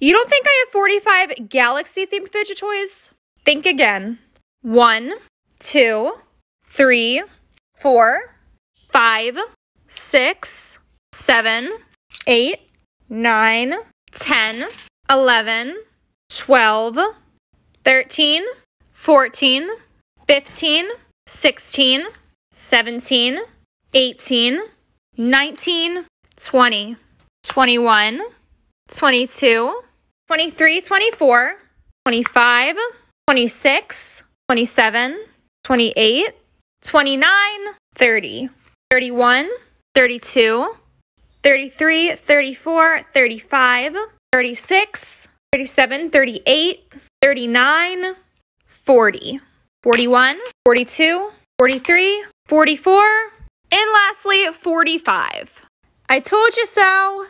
You don't think I have 45 galaxy themed fidget toys? Think again. One, two, three, four, five, six, seven, eight, nine, ten, eleven, twelve, thirteen, fourteen, fifteen, sixteen, seventeen, eighteen, nineteen, twenty, twenty-one, twenty-two, twenty-three, twenty-four, twenty-five, twenty-six, twenty-seven, twenty-eight, twenty-nine, thirty, thirty-one, thirty-two, 33, 34, 35, 36, 37, 38, 39, 40, 41, 42, 43, 44, and lastly, 45. I told you so.